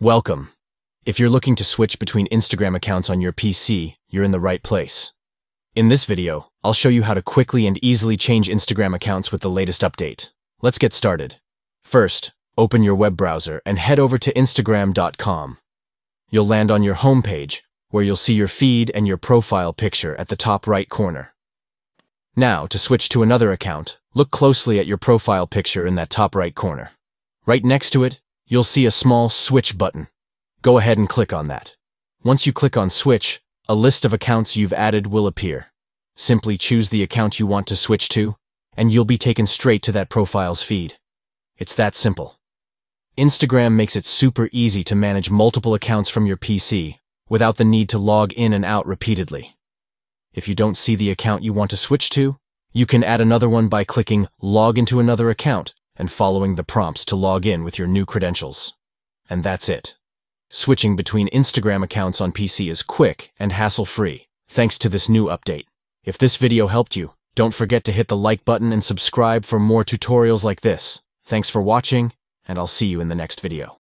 Welcome. If you're looking to switch between Instagram accounts on your PC, you're in the right place. In this video, I'll show you how to quickly and easily change Instagram accounts with the latest update. Let's get started. First, open your web browser and head over to Instagram.com. You'll land on your homepage, where you'll see your feed and your profile picture at the top right corner. Now, to switch to another account, look closely at your profile picture in that top right corner. Right next to it, you'll see a small Switch button. Go ahead and click on that. Once you click on Switch, a list of accounts you've added will appear. Simply choose the account you want to switch to, and you'll be taken straight to that profile's feed. It's that simple. Instagram makes it super easy to manage multiple accounts from your PC without the need to log in and out repeatedly. If you don't see the account you want to switch to, you can add another one by clicking Log into another account and following the prompts to log in with your new credentials. And that's it. Switching between Instagram accounts on PC is quick and hassle-free, thanks to this new update. If this video helped you, don't forget to hit the like button and subscribe for more tutorials like this. Thanks for watching, and I'll see you in the next video.